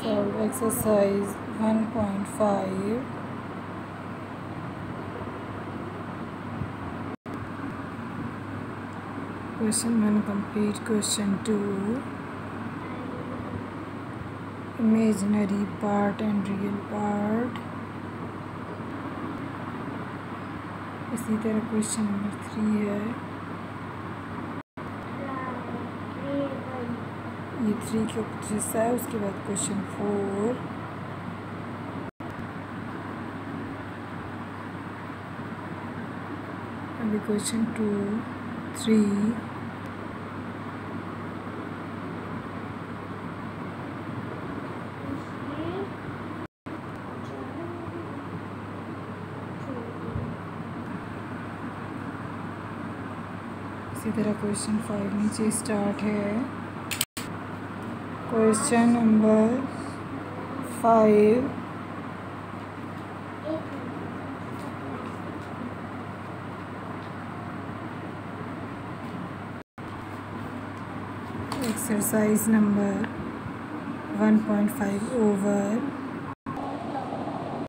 solve exercise 1.5 question 1 complete question 2 imaginary part and real part इसी तरह question number three है ये three का कुछ हिस्सा है, उसके बाद क्वेश्चन फोर अभी क्वेश्चन टू थ्री इसी तरह क्वेश्चन फाइव नीचे स्टार्ट है। Question number five exercise number one point five over